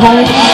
红